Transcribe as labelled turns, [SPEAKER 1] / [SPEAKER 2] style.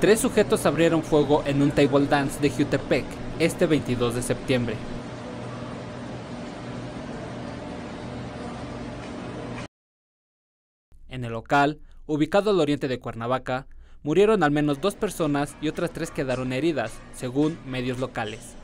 [SPEAKER 1] Tres sujetos abrieron fuego en un table dance de Jutepec este 22 de septiembre. En el local, ubicado al oriente de Cuernavaca, murieron al menos dos personas y otras tres quedaron heridas, según medios locales.